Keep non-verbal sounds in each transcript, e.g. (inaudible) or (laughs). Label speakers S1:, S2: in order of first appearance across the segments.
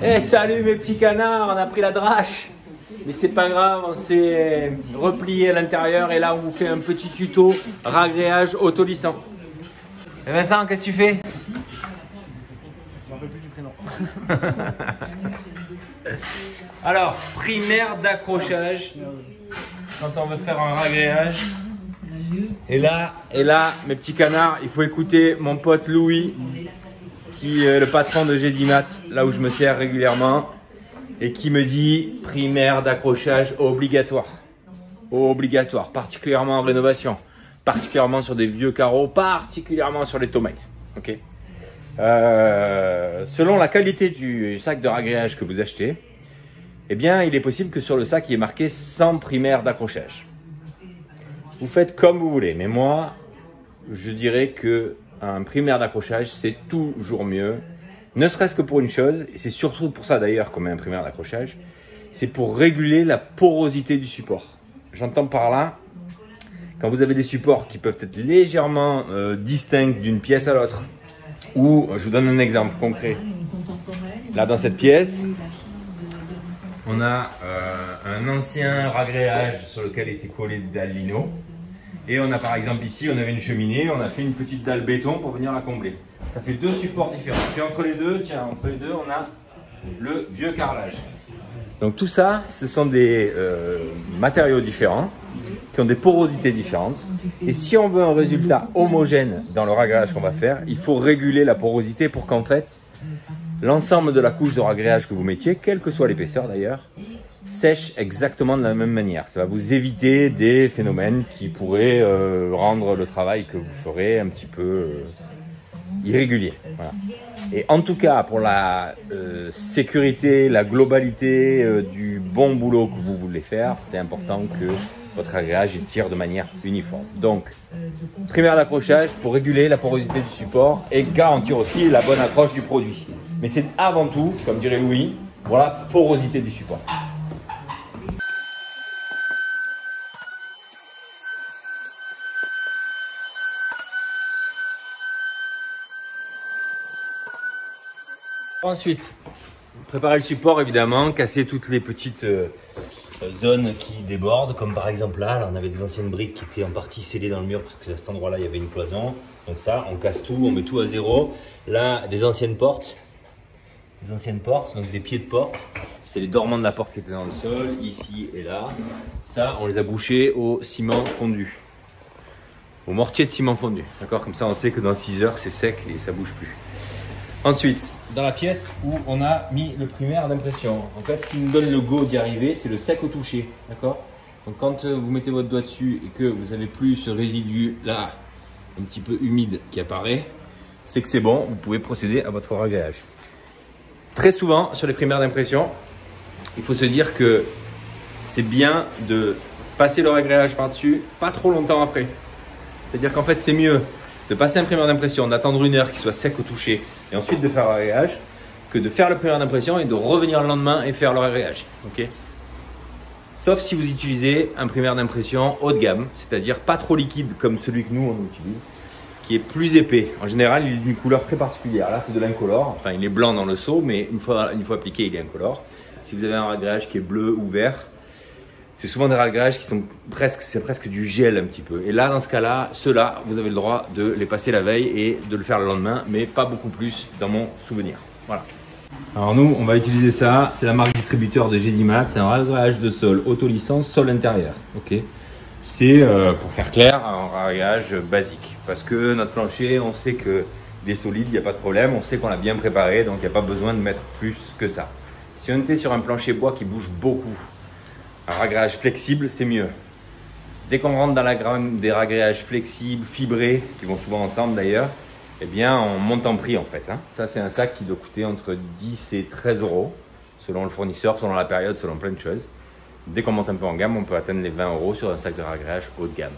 S1: Eh salut mes petits canards, on a pris la drache. Mais c'est pas grave, on s'est replié à l'intérieur et là on vous fait un petit tuto ragréage autolissant. Et Vincent, qu'est-ce que tu fais?
S2: Je m'en rappelle plus du prénom. (laughs)
S1: Alors, primaire d'accrochage quand on veut faire un ragréage. Et là, et là, mes petits canards, il faut écouter mon pote Louis, qui est le patron de Gédimat, là où je me sers régulièrement, et qui me dit primaire d'accrochage obligatoire. Obligatoire, particulièrement en rénovation, particulièrement sur des vieux carreaux, particulièrement sur les tomates. Euh, selon la qualité du sac de ragréage que vous achetez, eh bien, il est possible que sur le sac, il y ait marqué sans primaire d'accrochage. Vous faites comme vous voulez, mais moi, je dirais que un primaire d'accrochage, c'est toujours mieux. Ne serait-ce que pour une chose, et c'est surtout pour ça d'ailleurs qu'on met un primaire d'accrochage, c'est pour réguler la porosité du support. J'entends par là, quand vous avez des supports qui peuvent être légèrement euh, distincts d'une pièce à l'autre, ou je vous donne un exemple concret. Là, dans cette pièce, on a euh, un ancien ragréage sur lequel était collé de dalle lino. Et on a par exemple ici, on avait une cheminée, on a fait une petite dalle béton pour venir la combler. Ça fait deux supports différents. Puis entre les deux, tiens, entre les deux, on a le vieux carrelage. Donc tout ça, ce sont des euh, matériaux différents, qui ont des porosités différentes. Et si on veut un résultat homogène dans le ragréage qu'on va faire, il faut réguler la porosité pour qu'en fait, l'ensemble de la couche de ragréage que vous mettiez, quelle que soit l'épaisseur d'ailleurs, sèche exactement de la même manière. Ça va vous éviter des phénomènes qui pourraient euh, rendre le travail que vous ferez un petit peu euh, irrégulier. Et en tout cas, pour la euh, sécurité, la globalité du bon boulot que vous voulez faire, c'est important que votre agréage tire de manière uniforme. Donc, primaire d'accrochage pour réguler la porosité du support et garantir aussi la bonne accroche du produit. Mais c'est avant tout, comme dirait Louis, pour la porosité du support. Ensuite, préparer le support évidemment, casser toutes les petites euh, zones qui débordent, comme par exemple là, on avait des anciennes briques qui étaient en partie scellées dans le mur parce que à cet endroit-là il y avait une cloison. Donc ça, on casse tout, on met tout à zéro. Là, des anciennes portes, des anciennes portes, donc des pieds de porte. C'était les dormants de la porte qui étaient dans le sol, ici et là. Ça, on les a bouchés au ciment fondu, au mortier de ciment fondu. D'accord? Comme ça, on sait que dans 6 heures, c'est sec et ça bouge plus. Ensuite, dans la pièce où on a mis le primaire d'impression. En fait, ce qui nous donne le go d'y arriver, c'est le sec au toucher. D'accord? Donc, quand euh, vous mettez votre doigt dessus et que vous avez plus ce résidu là, un petit peu humide qui apparaît, c'est que c'est bon, vous pouvez procéder à votre ragréage. Très souvent, sur les primaires d'impression, il faut se dire que c'est bien de passer le ragréage par-dessus, pas trop longtemps après. C'est-à-dire qu'en fait, c'est mieux de passer un primaire d'impression, d'attendre une heure qu'il soit sec au toucher et ensuite de faire le ragréage que de faire le primaire d'impression et de revenir le lendemain et faire le ragréage. Ok? Sauf si vous utilisez un primaire d'impression haut de gamme, c'est-à-dire pas trop liquide comme celui que nous on utilise, qui est plus épais. En général, il est d'une couleur très particulière. Là, c'est de l'incolore. Enfin, il est blanc dans le seau, mais une fois, une fois appliqué, il est incolore. Si vous avez un ragréage qui est bleu ou vert, c'est souvent des ragréages qui sont presque, c'est presque du gel un petit peu. Et là, dans ce cas-là, ceux-là, vous avez le droit de les passer la veille et de le faire le lendemain, mais pas beaucoup plus dans mon souvenir. Voilà. Alors nous, on va utiliser ça. C'est la marque distributeur de Gédimat. C'est un ragréage de sol auto-licence sol intérieur. Ok. C'est euh, pour faire clair un ragréage basique. Parce que notre plancher, on sait que il est solide, il n'y a pas de problème. On sait qu'on l'a bien préparé, donc il n'y a pas besoin de mettre plus que ça. Si on était sur un plancher bois qui bouge beaucoup, un ragréage flexible, c'est mieux. Dès qu'on rentre dans la gamme des ragréages flexibles, fibrés, qui vont souvent ensemble d'ailleurs, eh bien, on monte en prix en fait. Hein. Ça, c'est un sac qui doit coûter entre 10 et 13 euros, selon le fournisseur, selon la période, selon plein de choses. Dès qu'on monte un peu en gamme, on peut atteindre les 20 euros sur un sac de ragréage haut de gamme.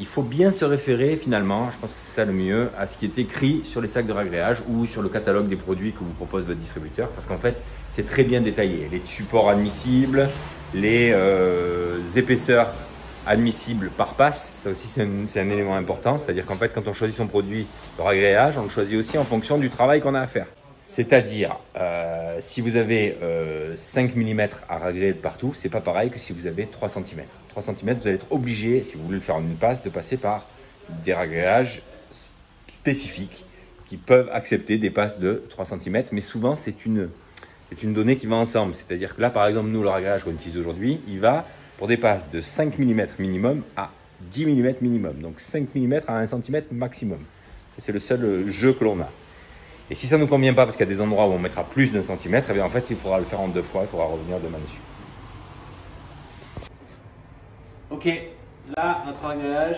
S1: Il faut bien se référer finalement, je pense que c'est ça le mieux, à ce qui est écrit sur les sacs de ragréage ou sur le catalogue des produits que vous propose votre distributeur, parce qu'en fait, c'est très bien détaillé. Les supports admissibles, les euh, épaisseurs admissibles par passe, ça aussi c'est un, un, élément important, c'est-à-dire qu'en fait quand on choisit son produit de ragréage, on le choisit aussi en fonction du travail qu'on a à faire. C'est-à-dire, euh, si vous avez 5 mm à ragler de partout, c'est pas pareil que si vous avez 3 cm. 3 cm, vous allez être obligé, si vous voulez le faire en une passe, de passer par des réglages spécifiques qui peuvent accepter des passes de 3 cm, mais souvent c'est une, c'est une donnée qui va ensemble. C'est-à-dire que là, par exemple, nous, le réglage qu'on utilise aujourd'hui, il va pour des passes de 5 mm minimum à 10 mm minimum. Donc 5 mm à 1 cm maximum. C'est le seul jeu que l'on a. Et si ça ne nous convient pas, parce qu'il y a des endroits où on mettra plus d'un centimètre, eh bien en fait, il faudra le faire en deux fois, il faudra revenir demain dessus. Ok, là, notre réglage,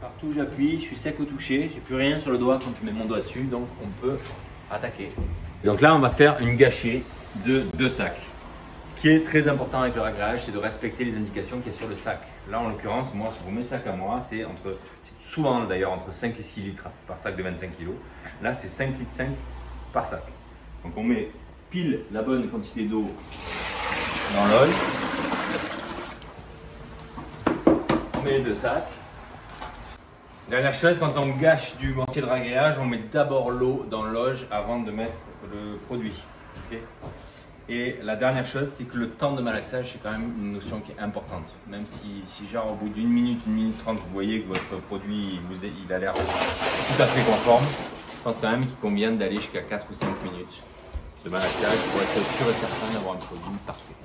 S1: partout j'appuie, je suis sec au toucher, j'ai plus rien sur le doigt quand je mets mon doigt dessus, donc on peut attaquer. Donc là, on va faire une gâchée de deux sacs. Ce qui est très important avec le réglage, c'est de respecter les indications qu'il y a sur le sac. Là, en l'occurrence, moi, sur mes sacs à moi, c'est entre, souvent d'ailleurs entre 5 et 6 litres par sac de 25 kg. Là, c'est 5 litres 5 par sac. Donc on met pile la bonne quantité d'eau dans l'oeil. On met les deux sacs. Dernière chose, quand on gâche du mortier de ragréage, on met d'abord l'eau dans l'oge avant de mettre le produit. Et la dernière chose, c'est que le temps de malaxage, c'est quand même une notion qui est importante. Même si, si genre au bout d'une minute, une minute trente, vous voyez que votre produit, vous il a l'air tout à fait conforme, je pense quand même qu'il convient d'aller jusqu'à 4 ou 5 minutes de malaxage pour être sûr et certain d'avoir un produit parfait.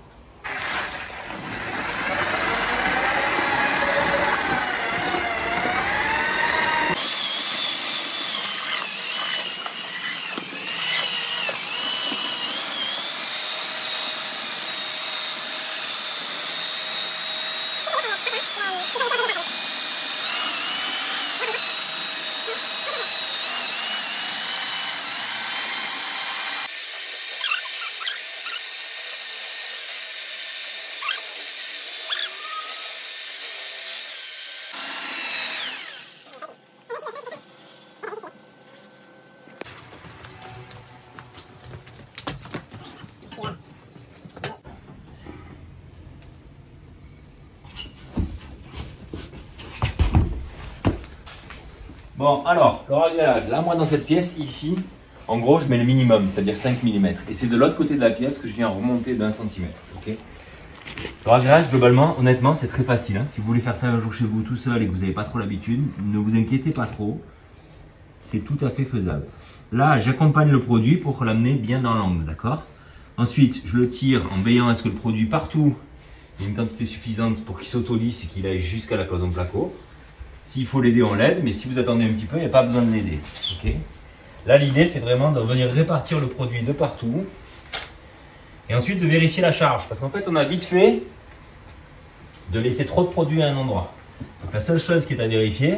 S1: Fala, Alors, le réglage. Là, moi, dans cette pièce, ici, en gros, je mets le minimum, c'est-à-dire 5 mm. Et c'est de l'autre côté de la pièce que je viens remonter d'un centimètre. ok le réglage, globalement, honnêtement, c'est très facile. Hein. Si vous voulez faire ça un jour chez vous tout seul et que vous n'avez pas trop l'habitude, ne vous inquiétez pas trop. C'est tout à fait faisable. Là, j'accompagne le produit pour l'amener bien dans l'angle, d'accord Ensuite, je le tire en veillant à ce que le produit partout ait une quantité suffisante pour qu'il s'auto-lisse et qu'il aille jusqu'à la cloison placo. S'il faut l'aider, on l'aide, mais si vous attendez un petit peu, il n'y a pas besoin de l'aider. Là, l'idée, c'est vraiment de venir répartir le produit de partout. Et ensuite de vérifier la charge. Parce qu'en fait, on a vite fait de laisser trop de produit à un endroit. Donc la seule chose qui est à vérifier,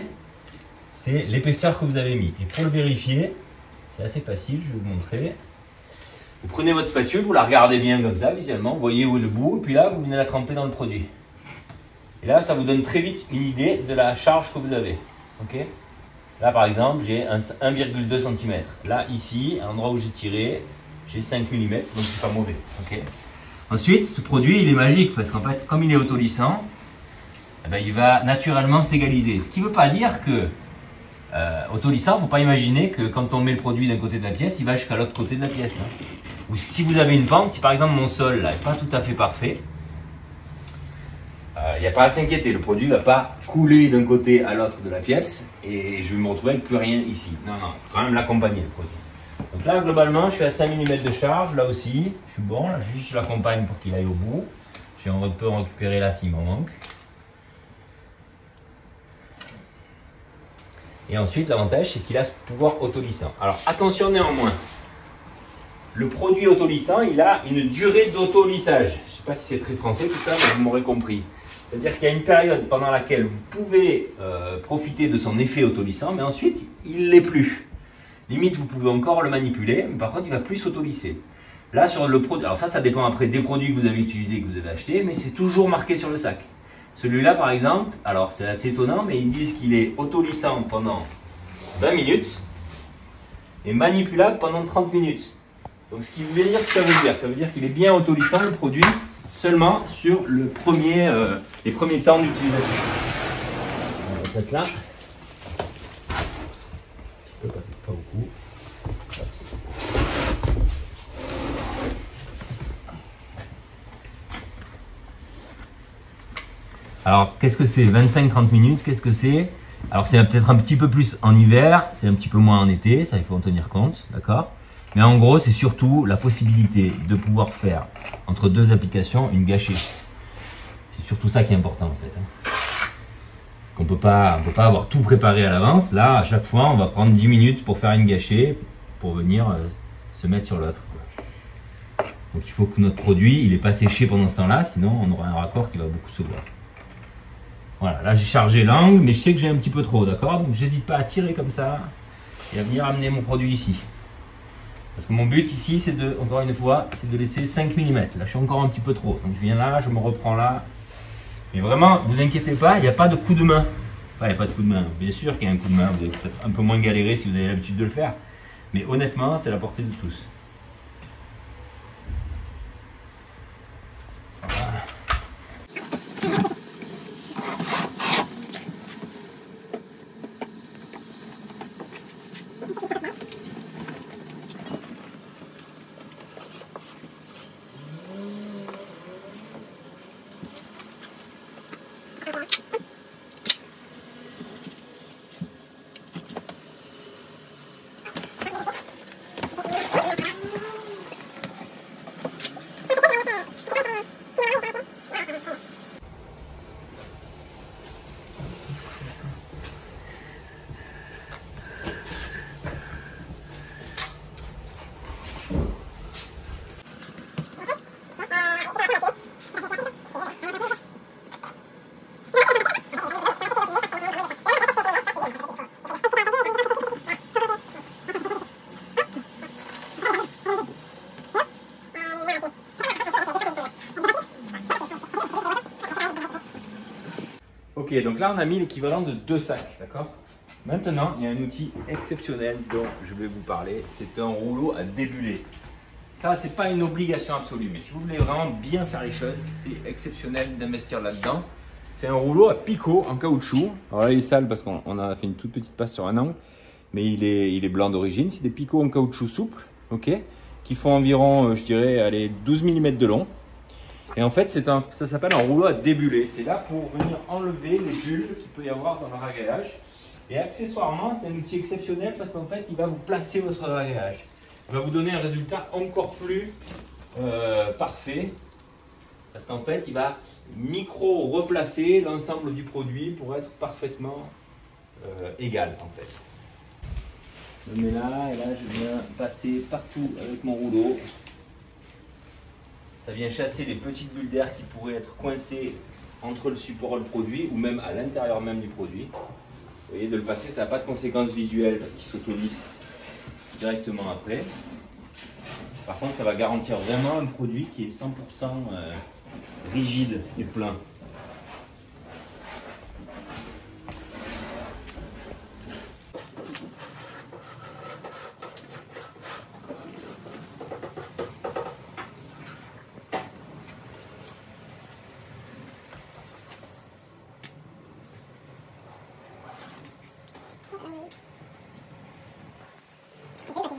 S1: c'est l'épaisseur que vous avez mis. Et pour le vérifier, c'est assez facile, je vais vous montrer. Vous prenez votre spatule, vous la regardez bien comme ça, visuellement, vous voyez où est le bout, et puis là, vous venez la tremper dans le produit. Et là, ça vous donne très vite une idée de la charge que vous avez. là, par exemple, j'ai 1,2 cm. Là, ici, à l'endroit où j'ai tiré, j'ai 5 mm, donc c'est pas mauvais. Ensuite, ce produit, il est magique parce qu'en fait, comme il est autolissant, eh ben, il va naturellement s'égaliser. Ce qui ne veut pas dire que euh, autolissant, il ne faut pas imaginer que quand on met le produit d'un côté de la pièce, il va jusqu'à l'autre côté de la pièce. Hein. Ou si vous avez une pente, si par exemple mon sol n'est pas tout à fait parfait, il euh, n'y a pas à s'inquiéter, le produit ne va pas couler d'un côté à l'autre de la pièce et je vais me retrouver avec plus rien ici. Non, non, il faut quand même l'accompagner le produit. Donc là, globalement, je suis à 5 mm de charge, là aussi, je suis bon, là, juste je l'accompagne pour qu'il aille au bout. Je peux en récupérer là s'il m'en manque. Et ensuite, l'avantage, c'est qu'il a ce pouvoir autolissant. Alors, attention néanmoins, le produit autolissant, il a une durée d'autolissage. Je ne sais pas si c'est très français tout ça, mais vous m'aurez compris. C'est-à-dire qu'il y a une période pendant laquelle vous pouvez euh, profiter de son effet autolissant, mais ensuite, il ne l'est plus. Limite, vous pouvez encore le manipuler, mais par contre, il va plus s'autolisser. Là, sur le produit, alors ça, ça dépend après des produits que vous avez utilisés, que vous avez achetés, mais c'est toujours marqué sur le sac. Celui-là, par exemple, alors c'est assez étonnant, mais ils disent qu'il est autolissant pendant 20 minutes et manipulable pendant 30 minutes. Donc, ce qui veut dire ce que ça veut dire, ça veut dire qu'il est bien autolissant le produit seulement sur le premier, euh, les premiers temps d'utilisation. Là. Un petit peu, pas beaucoup. Alors, qu'est-ce que c'est 25-30 minutes, qu'est-ce que c'est? Alors, c'est peut-être un petit peu plus en hiver, c'est un petit peu moins en été, ça il faut en tenir compte, d'accord? Mais en gros, c'est surtout la possibilité de pouvoir faire entre deux applications une gâchée. C'est surtout ça qui est important en fait. hein. On on peut pas avoir tout préparé à l'avance. Là, à chaque fois, on va prendre 10 minutes pour faire une gâchée, pour venir euh, se mettre sur l'autre. Donc il faut que notre produit, il est pas séché pendant ce temps-là, sinon on aura un raccord qui va beaucoup se voir. Voilà, là j'ai chargé l'angle, mais je sais que j'ai un petit peu trop, d'accord? Donc j'hésite pas à tirer comme ça et à venir amener mon produit ici. Parce que mon but ici, c'est de, encore une fois, c'est de laisser 5 mm. Là, je suis encore un petit peu trop. Donc je viens là, je me reprends là. Mais vraiment, vous inquiétez pas, il n'y a pas de coup de main. Enfin, il n'y a pas de coup de main. Bien sûr qu'il y a un coup de main, vous allez peut-être un peu moins galérer si vous avez l'habitude de le faire. Mais honnêtement, c'est la portée de tous. Donc là on a mis l'équivalent de deux sacs, d'accord? Maintenant, il y a un outil exceptionnel dont je vais vous parler, c'est un rouleau à débuler. Ça, c'est pas une obligation absolue, mais si vous voulez vraiment bien faire les choses, c'est exceptionnel d'investir là-dedans. C'est un rouleau à picot en caoutchouc. Alors là, il est sale parce qu'on on a fait une toute petite passe sur un angle, mais il est, il est blanc d'origine. C'est des picots en caoutchouc souple, ok? Qui font environ, euh, je dirais, allez, 12 mm de long. Et en fait, ça s'appelle un rouleau à débuler. C'est là pour venir enlever les bulles qu'il peut y avoir dans le ragayage. Et accessoirement, c'est un outil exceptionnel parce qu'en fait, il va vous placer votre ragayage. Il va vous donner un résultat encore plus euh, parfait. Parce qu'en fait, il va micro-replacer l'ensemble du produit pour être parfaitement euh, égal en fait. Je me mets là et là, je viens passer partout avec mon rouleau. Ça vient chasser les petites bulles d'air qui pourraient être coincées entre le support et le produit ou même à l'intérieur même du produit. Vous voyez, de le passer, ça n'a pas de conséquences visuelles parce qu'il s'autolisse directement après. Par contre, ça va garantir vraiment un produit qui est 100% euh, rigide et plein.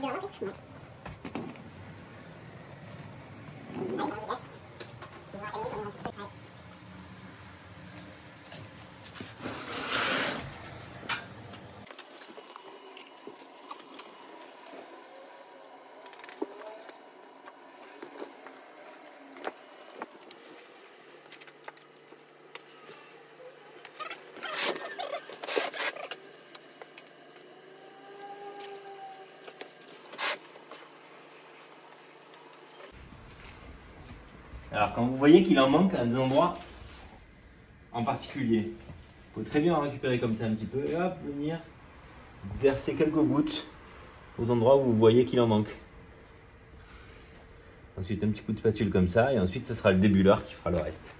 S1: ようで、ど。はい Alors quand vous voyez qu'il en manque à des endroits en particulier, vous pouvez très bien en récupérer comme ça un petit peu et hop, venir verser quelques gouttes aux endroits où vous voyez qu'il en manque. Ensuite un petit coup de spatule comme ça et ensuite ce sera le débuleur qui fera le reste.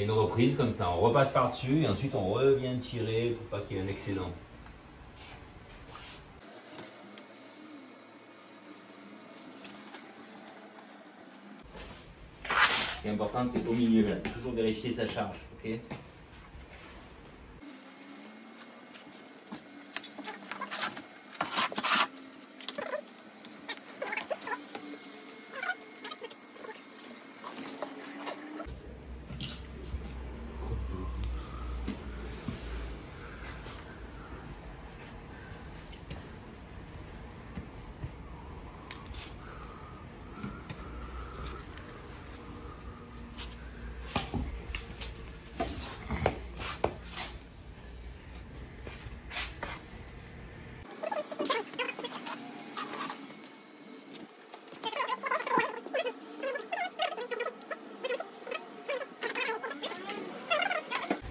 S1: Une reprise comme ça, on repasse par-dessus et ensuite on revient tirer pour pas qu'il y ait un excédent. Ce qui est important, c'est au milieu, là. toujours vérifier sa charge, ok?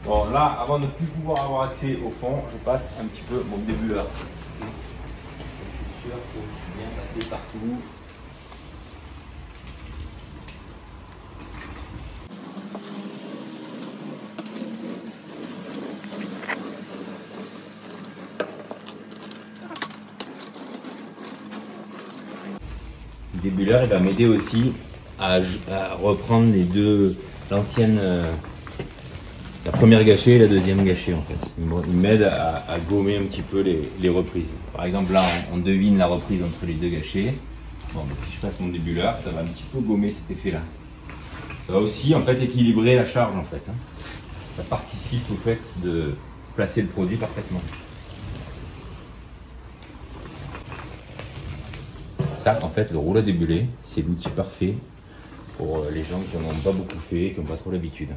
S1: Bon, là, avant de plus pouvoir avoir accès au fond, je passe un petit peu mon débuleur. Je suis sûr que je suis bien passé partout. Le débuleur, il va m'aider aussi à, à reprendre les deux, l'ancienne, euh, la première gâchée et la deuxième gâchée en fait. Il m'aide à, gommer un petit peu les, reprises. Par exemple là, on, devine la reprise entre les deux gâchets. Bon, si je passe mon débuleur, ça va un petit peu gommer cet effet-là. Ça va aussi en fait équilibrer la charge en fait. Hein. Ça participe au fait de placer le produit parfaitement. Ça, en fait, le rouleau débulé, c'est l'outil parfait pour les gens qui n'en ont pas beaucoup fait, qui n'ont pas trop l'habitude.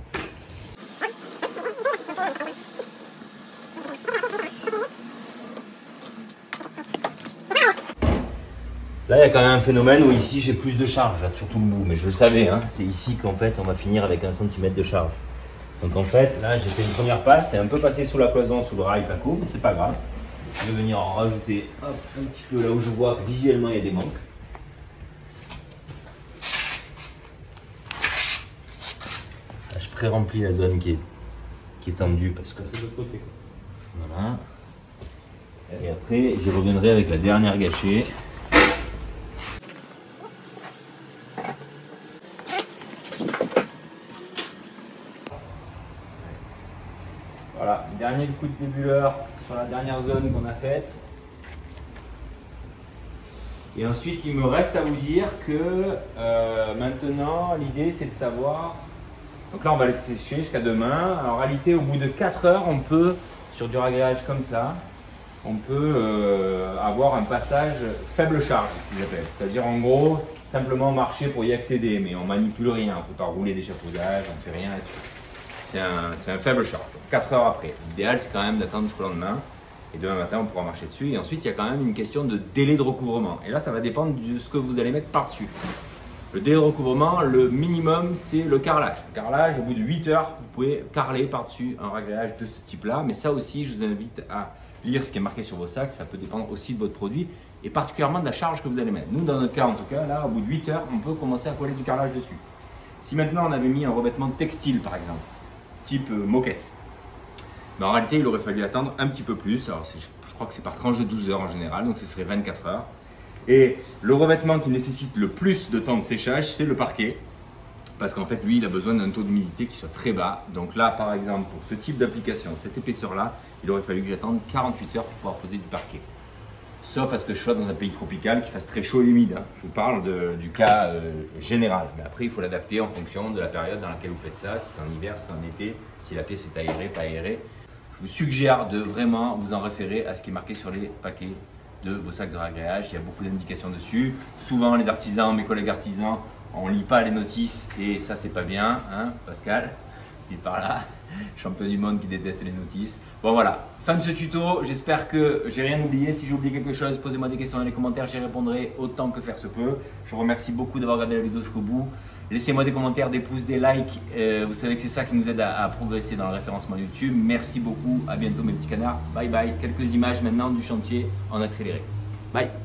S1: Là, il y a quand même un phénomène où ici j'ai plus de charge, là, sur tout le bout, mais je le savais, hein, c'est ici qu'en fait on va finir avec un centimètre de charge. Donc en fait, là j'ai fait une première passe, c'est un peu passé sous la cloison, sous le rail placo, mais c'est pas grave. Je vais venir en rajouter hop, un petit peu là où je vois que visuellement il y a des manques. Là, je pré-remplis la zone qui est, qui est tendue parce que c'est de l'autre côté. Voilà. Et après, j'y reviendrai avec la dernière gâchée. Voilà, dernier coup de débuleur sur la dernière zone qu'on a faite. Et ensuite, il me reste à vous dire que euh, maintenant, l'idée c'est de savoir. Donc là, on va le sécher jusqu'à demain. en réalité, au bout de 4 heures, on peut, sur du ragréage comme ça, on peut euh, avoir un passage faible charge, si j'appelle. C'est-à-dire, en gros, simplement marcher pour y accéder, mais on manipule rien. On ne fait pas rouler d'échafaudage, on ne fait rien là-dessus c'est un, un, faible short. 4 heures après. L'idéal, c'est quand même d'attendre jusqu'au lendemain. Et demain matin, on pourra marcher dessus. Et ensuite, il y a quand même une question de délai de recouvrement. Et là, ça va dépendre de ce que vous allez mettre par-dessus. Le délai de recouvrement, le minimum, c'est le carrelage. Le carrelage, au bout de 8 heures, vous pouvez carreler par-dessus un réglage de ce type-là. Mais ça aussi, je vous invite à lire ce qui est marqué sur vos sacs. Ça peut dépendre aussi de votre produit et particulièrement de la charge que vous allez mettre. Nous, dans notre cas, en tout cas, là, au bout de 8 heures, on peut commencer à coller du carrelage dessus. Si maintenant on avait mis un revêtement textile, par exemple, type euh, moquette. Mais en réalité, il aurait fallu attendre un petit peu plus. Alors, je crois que c'est par tranche de 12 heures en général, donc ce serait 24 heures. Et le revêtement qui nécessite le plus de temps de séchage, c'est le parquet. Parce qu'en fait, lui, il a besoin d'un taux d'humidité qui soit très bas. Donc là, par exemple, pour ce type d'application, cette épaisseur-là, il aurait fallu que j'attende 48 heures pour pouvoir poser du parquet. Sauf à ce que je sois dans un pays tropical qui fasse très chaud et humide. hein. Je vous parle du cas euh, général. Mais après, il faut l'adapter en fonction de la période dans laquelle vous faites ça. Si c'est en hiver, si c'est en été, si la pièce est aérée, pas aérée. Je vous suggère de vraiment vous en référer à ce qui est marqué sur les paquets de vos sacs de ragréage. Il y a beaucoup d'indications dessus. Souvent, les artisans, mes collègues artisans, on lit pas les notices et ça, c'est pas bien, hein, Pascal par là, champion du monde qui déteste les notices. Bon voilà, fin de ce tuto, j'espère que j'ai rien oublié. Si j'ai oublié quelque chose, posez-moi des questions dans les commentaires, j'y répondrai autant que faire se peut. Je vous remercie beaucoup d'avoir regardé la vidéo jusqu'au bout. Laissez-moi des commentaires, des pouces, des likes. Euh, vous savez que c'est ça qui nous aide à progresser dans le référencement YouTube. Merci beaucoup, à bientôt mes petits canards. Bye bye. Quelques images maintenant du chantier en accéléré. Bye